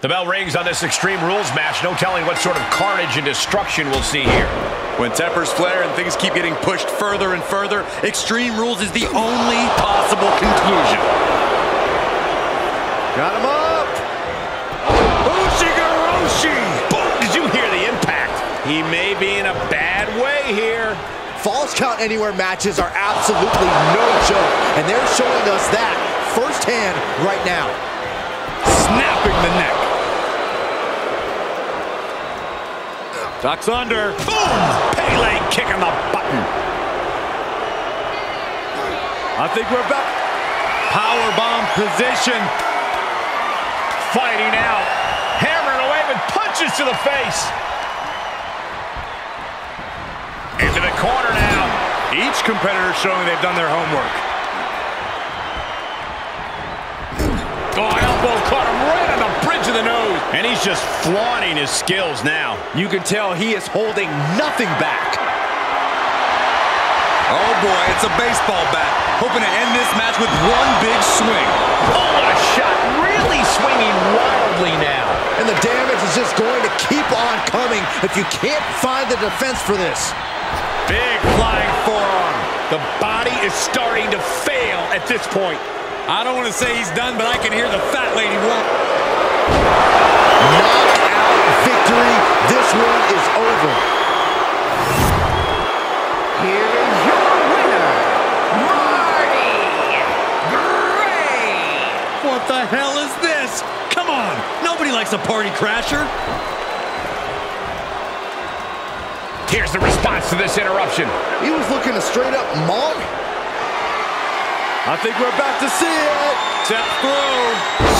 The bell rings on this Extreme Rules match. No telling what sort of carnage and destruction we'll see here. When tempers flare and things keep getting pushed further and further, Extreme Rules is the only possible conclusion. Got him up. Ushigoroshi! Boom! Did you hear the impact? He may be in a bad way here. Falls count anywhere matches are absolutely no joke, and they're showing us that firsthand right now. Snapping the neck. Ducks under. Boom! Pele kicking the button. I think we're back. Power bomb position. Fighting out. Hammering away with punches to the face. Into the corner now. Each competitor showing they've done their homework. Oh, elbow caught him right on the bridge of the nose. And he's just flaunting his skills now. You can tell he is holding nothing back. Oh boy, it's a baseball bat. Hoping to end this match with one big swing. Oh, what a shot. Really swinging wildly now. And the damage is just going to keep on coming if you can't find the defense for this. Big flying forearm. The body is starting to fail at this point. I don't want to say he's done, but I can hear the fat lady What the hell is this? Come on, nobody likes a party crasher. Here's the response to this interruption. He was looking a straight up maul. I think we're about to see it. Step through.